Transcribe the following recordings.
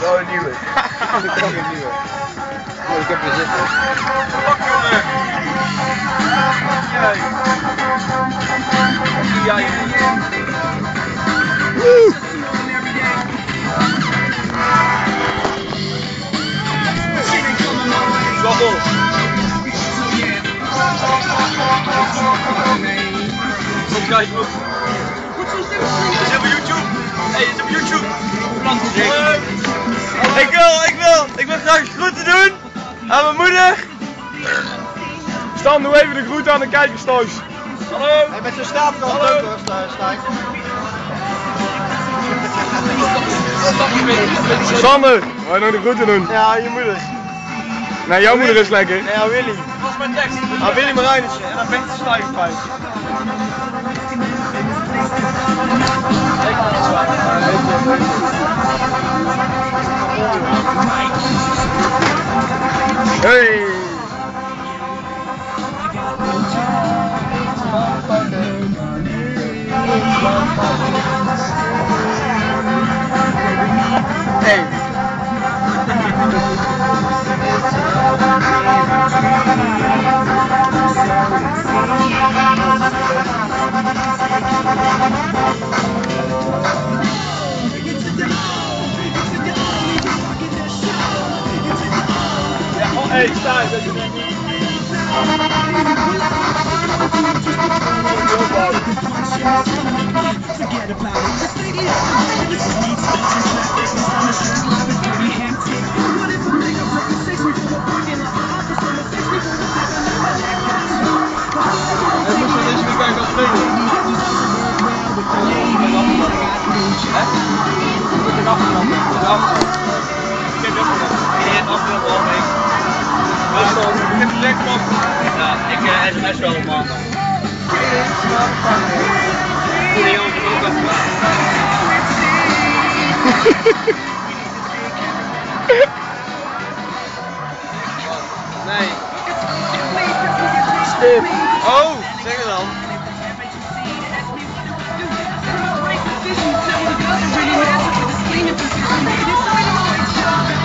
Ik kan niet nieuwe. Oh, ik heb er zitten. Pak jongen. Jij. Kom kijken ook. Dit is op YouTube. Hey, dit is op YouTube. Ik wil, ik wil, ik wil graag groeten doen aan mijn moeder. Stan, doe even de groet aan de kijkers thuis. Hallo. Hey, met zo'n staaf kan het ook hoor, Stijn. Sander, wil je nog de groeten doen? Ja, je moeder. Nee, jouw moeder is lekker. Nee, ja, Willy. Dat is mijn tekst. Ah, Willy Marijnissen. En dan ben je Hey! Hey. Hey, sta eens. dat je- En moest je deze weekend gaan spelen? Hè? Moet afgenomen? Ja. Ik heb ook nog lekker op. Ja, ik eh, sms wel op maandag. Goede jongens, ik ook. Nee. Stip. Oh, zeg het dan.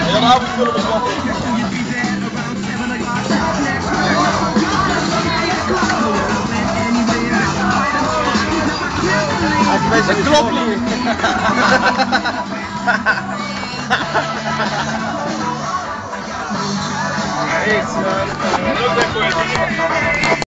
Ja, dan hou Het klopt niet. Ook weer voor je.